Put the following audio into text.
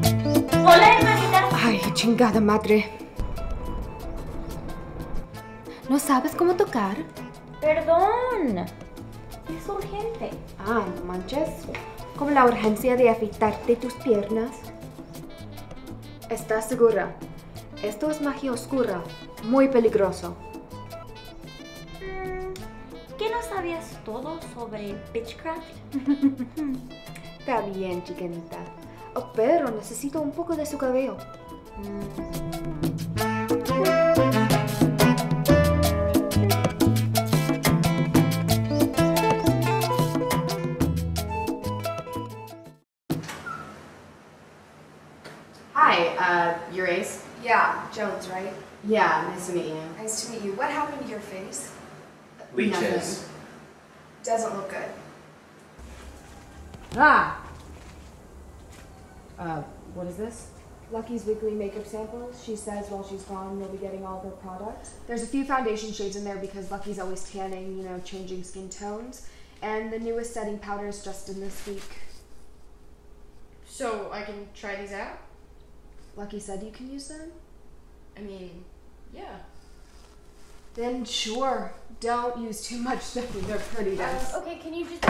Hola, hermanita. Ay, chingada madre. ¿No sabes cómo tocar? Perdón. Es urgente. Ah, no manches. Como la urgencia de afeitarte tus piernas. ¿Estás segura? Esto es magia oscura. Muy peligroso. Mm, ¿Qué no sabías todo sobre Bitchcraft? Está bien, chiquenita. Pero necesito un poco de su cabello. Hi, uh, you're Ace? Yeah, Jones, right? Yeah, nice to meet you. Nice to meet you. What happened to your face? Leeches. Doesn't look good. Ah! Uh, what is this? Lucky's weekly makeup samples. She says while she's gone, you'll be getting all of her products. There's a few foundation shades in there because Lucky's always tanning, you know, changing skin tones. And the newest setting powder is just in this week. So I can try these out? Lucky said you can use them? I mean, yeah. Then sure. Don't use too much stuff. They're pretty dense. okay, can you just